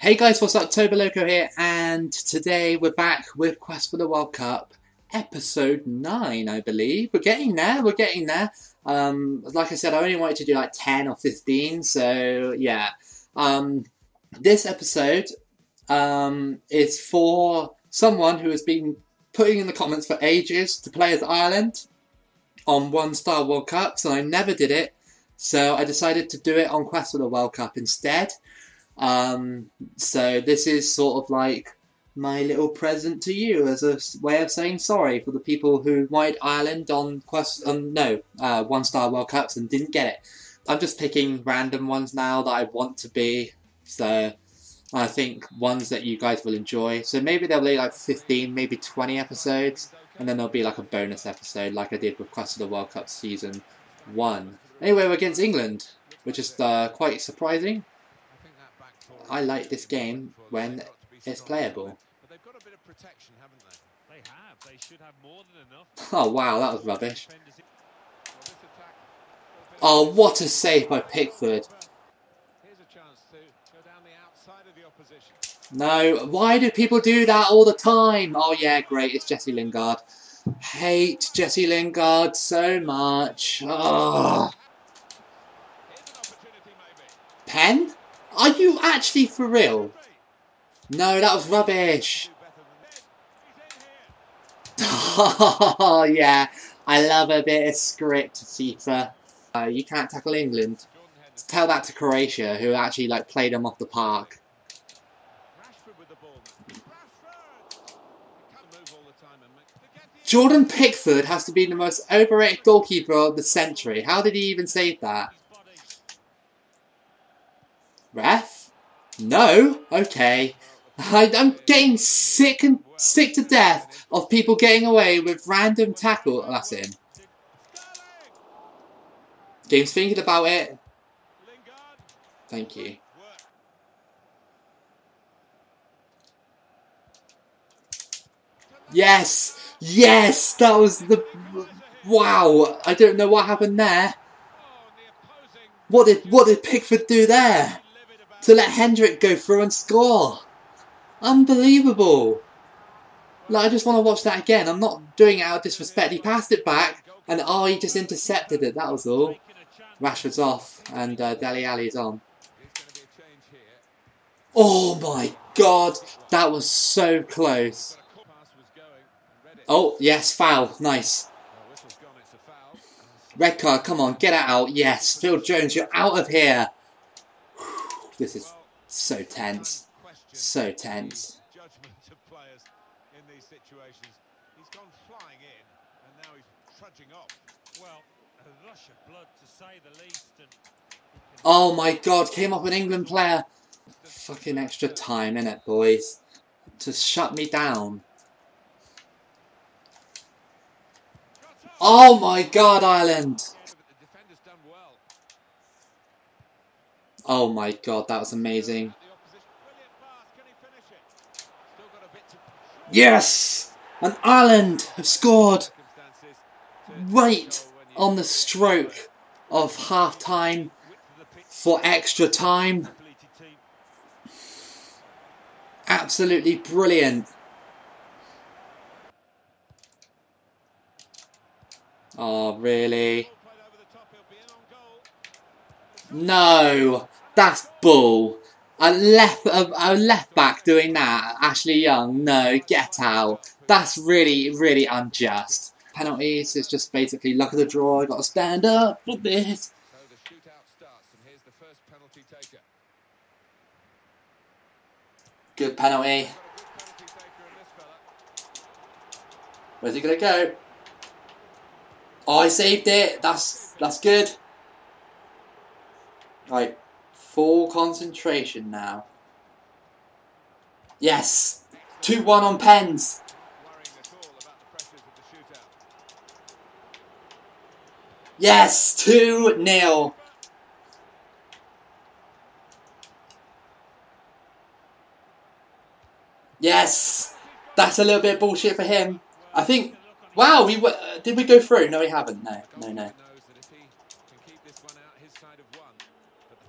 Hey guys, what's up? Toboloco here, and today we're back with Quest for the World Cup, episode 9, I believe. We're getting there, we're getting there. Um, like I said, I only wanted to do like 10 or 15, so yeah. Um, this episode um, is for someone who has been putting in the comments for ages to play as Ireland on One Star World Cups, and I never did it, so I decided to do it on Quest for the World Cup instead. Um, so this is sort of like my little present to you as a way of saying sorry for the people who wanted Ireland on quest, um, no, uh, one star World Cups and didn't get it. I'm just picking random ones now that I want to be. So I think ones that you guys will enjoy. So maybe there'll be like 15, maybe 20 episodes, and then there'll be like a bonus episode like I did with Quest of the World Cup season one. Anyway, we're against England, which is uh, quite surprising. I like this game when it's playable. Oh wow, that was rubbish. Oh, what a save by Pickford. No, why do people do that all the time? Oh yeah, great, it's Jesse Lingard. Hate Jesse Lingard so much. Oh. Pen? Are you actually for real? No, that was rubbish. Oh, yeah. I love a bit of script, FIFA. Uh, you can't tackle England. Tell that to Croatia, who actually like played them off the park. Jordan Pickford has to be the most overrated goalkeeper of the century. How did he even save that? Ref? No? Okay. I, am getting sick and sick to death of people getting away with random tackle. Oh, that's in. James thinking about it. Thank you. Yes! Yes! That was the... Wow! I don't know what happened there. What did, what did Pickford do there? To let Hendrick go through and score. Unbelievable. Like, I just want to watch that again. I'm not doing it out of disrespect. He passed it back, and oh, he just intercepted it. That was all. Rashford's off, and uh, Dele Alli's on. Oh my god, that was so close. Oh, yes, foul. Nice. Red card, come on, get out. Yes, Phil Jones, you're out of here. This is so tense. So tense. players in these situations he's gone flying in and now he's trudging off well a rush of blood to say the least Oh my god, came up an England player. Fucking extra time, in it, boys? To shut me down. Oh my god, Ireland! Oh my god, that was amazing. Yes! And Ireland have scored right on the stroke of half time for extra time. Absolutely brilliant. Oh, really? No, that's bull. A left, a, a left back doing that, Ashley Young, no, get out. That's really, really unjust. Penalties is just basically luck of the draw, I gotta stand up for this. Good penalty. Where's he gonna go? Oh, I saved it. That's that's good. Right, full concentration now. Yes, two one on pens. Yes, two nil. Yes, that's a little bit bullshit for him. I think. Wow, we uh, did we go through? No, we haven't. No, no, no.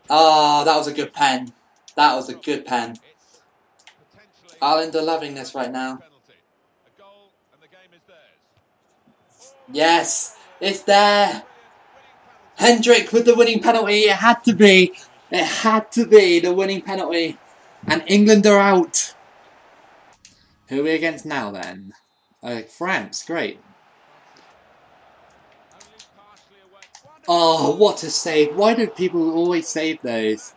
Ah, oh, that was a good pen. That was a good pen. Ireland are loving this right now. Yes, it's there. Hendrick with the winning penalty. It had to be. It had to be the winning penalty. And England are out. Who are we against now then? Uh, France, great. Oh, what a save. Why do people always save those?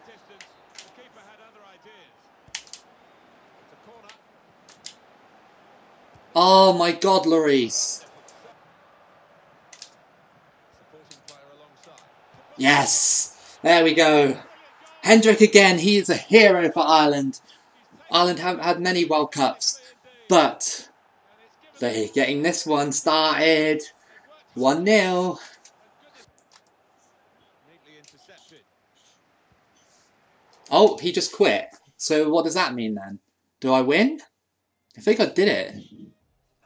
Oh my god, Lloris. Yes! There we go. Hendrick again, he is a hero for Ireland. Ireland haven't had many World Cups, but they're getting this one started. 1 0. Oh, he just quit. So what does that mean then? Do I win? I think I did it.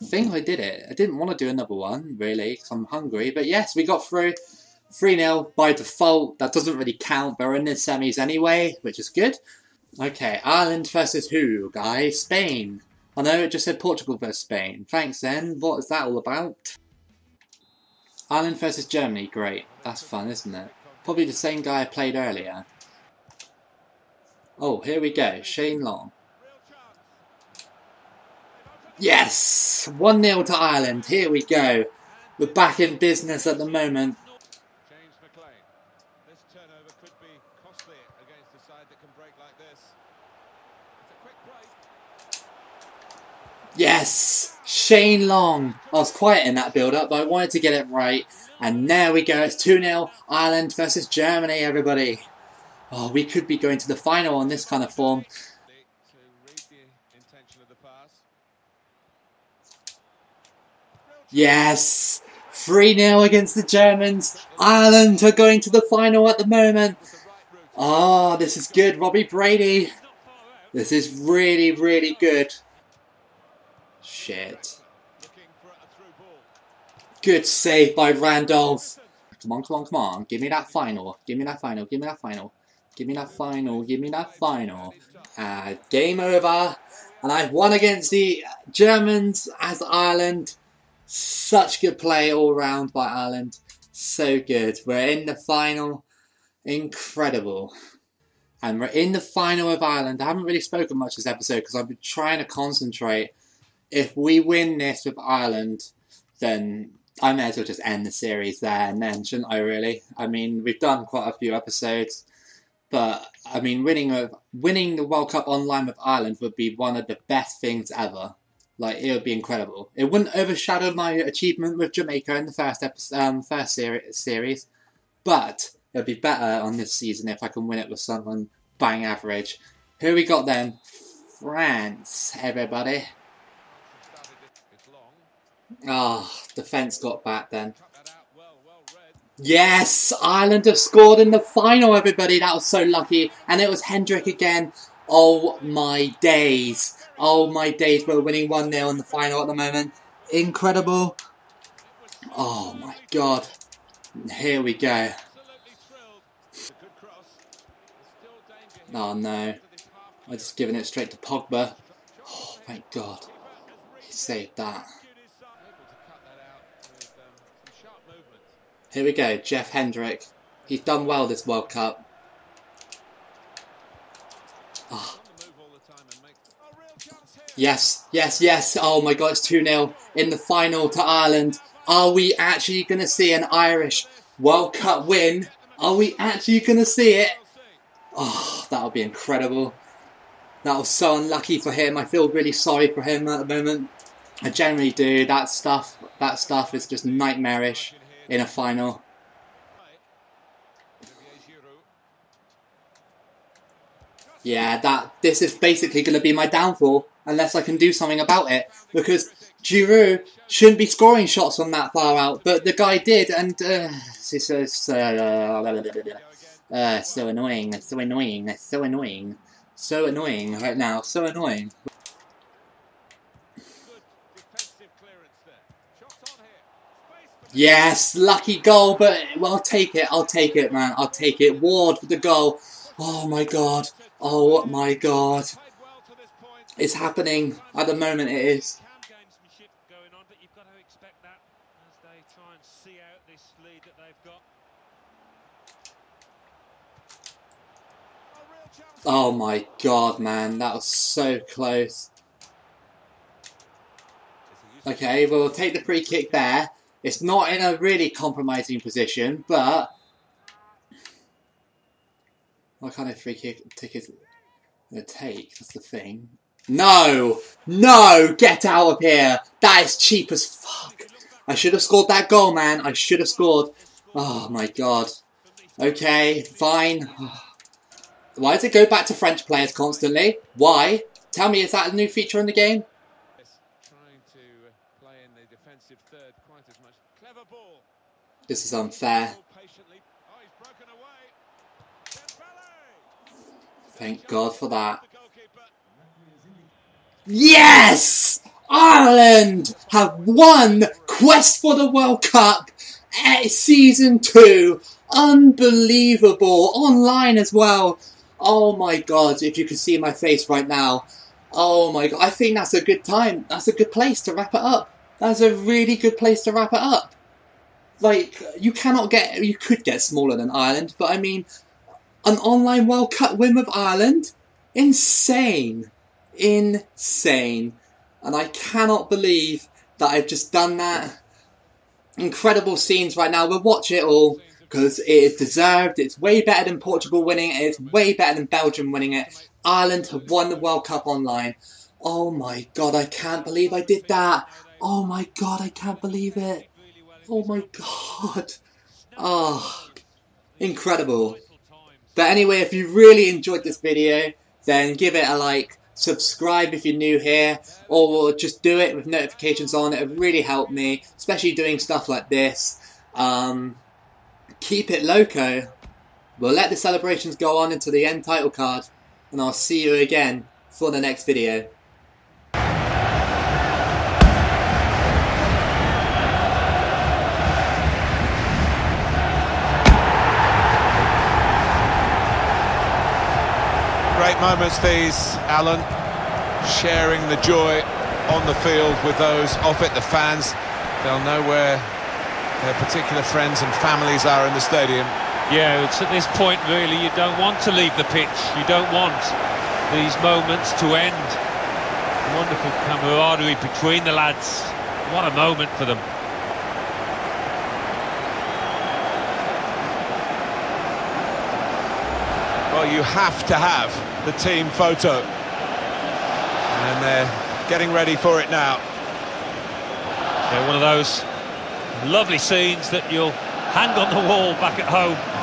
I think I did it. I didn't want to do another one, really, because I'm hungry. But yes, we got through 3-0 by default. That doesn't really count. We're in the semis anyway, which is good. Okay, Ireland versus who, guys? Spain. I know it just said Portugal versus Spain. Thanks then. What is that all about? Ireland versus Germany. Great. That's fun, isn't it? Probably the same guy I played earlier. Oh, here we go. Shane Long. Yes! 1 0 to Ireland. Here we go. We're back in business at the moment. Yes! Shane Long. I was quiet in that build-up, but I wanted to get it right. And there we go. It's 2-0. Ireland versus Germany, everybody. Oh, we could be going to the final on this kind of form. Yes! 3-0 against the Germans. Ireland are going to the final at the moment. Oh, this is good. Robbie Brady. This is really, really good. Shit. Good save by Randolph. Come on, come on, come on. Give me that final. Give me that final. Give me that final. Give me that final. Give me that final. Uh, game over. And I've won against the Germans as Ireland. Such good play all round by Ireland. So good. We're in the final. Incredible. And we're in the final of Ireland. I haven't really spoken much this episode because I've been trying to concentrate. If we win this with Ireland, then I may as well just end the series there and then, shouldn't I? Really? I mean, we've done quite a few episodes, but I mean, winning a, winning the World Cup online with Ireland would be one of the best things ever. Like it would be incredible. It wouldn't overshadow my achievement with Jamaica in the first episode, um, first seri- series, but it'd be better on this season if I can win it with someone bang average. Who we got then? France, everybody. Ah, oh, defence got back then. Yes, Ireland have scored in the final, everybody. That was so lucky. And it was Hendrick again. Oh my days. Oh my days, we're winning 1 0 in the final at the moment. Incredible. Oh my god. Here we go. Oh no. I'm just giving it straight to Pogba. Oh my god. He saved that. Here we go, Jeff Hendrick. He's done well this World Cup. Oh. Yes, yes, yes. Oh my god, it's 2 0 in the final to Ireland. Are we actually going to see an Irish World Cup win? Are we actually going to see it? Oh, that would be incredible. That was so unlucky for him. I feel really sorry for him at the moment. I generally do. That stuff, that stuff is just nightmarish in a final. Yeah, that this is basically going to be my downfall unless I can do something about it. Because Giroud shouldn't be scoring shots from that far out, but the guy did, and uh, it's just, uh, uh, so annoying, so annoying, so annoying, so annoying right now, so annoying. Yes, lucky goal, but well, I'll take it. I'll take it, man. I'll take it. Ward with the goal. Oh my god. Oh my god. It's happening at the moment. It is. Oh my god, man, that was so close. Okay, we'll take the free kick there. It's not in a really compromising position, but what kind of free kick tick is gonna take? That's the thing. No! No! Get out of here! That is cheap as fuck. I should have scored that goal, man. I should have scored. Oh my god. Okay, fine. Why does it go back to French players constantly? Why? Tell me, is that a new feature in the game? Trying to uh, play in the defensive third quite as much. Clever ball. This is unfair. Oh, he's broken away. Dembele. Thank God for that. Yes! Ireland have won Quest for the World Cup at season two. Unbelievable. Online as well. Oh my god, if you could see my face right now. Oh my god, I think that's a good time. That's a good place to wrap it up. That's a really good place to wrap it up. Like, you cannot get, you could get smaller than Ireland, but I mean, an online World Cup win with Ireland? Insane. Insane. And I cannot believe that I've just done that. Incredible scenes right now. We'll watch it all because it is deserved. It's way better than Portugal winning it. It's way better than Belgium winning it. Ireland have won the World Cup online. Oh my god, I can't believe I did that. Oh my god, I can't believe it. Oh my god. Oh, incredible. But anyway, if you really enjoyed this video, then give it a like, subscribe if you're new here, or just do it with notifications on. It would really help me, especially doing stuff like this. Um, keep it loco. We'll let the celebrations go on into the end title card, and I'll see you again for the next video. Great moments these, Alan. Sharing the joy on the field with those off it, the fans. They'll know where their particular friends and families are in the stadium. Yeah, it's at this point really you don't want to leave the pitch. You don't want these moments to end. Wonderful camaraderie between the lads. What a moment for them. Well, you have to have the team photo. And they're getting ready for it now. Yeah, one of those lovely scenes that you'll hang on the wall back at home.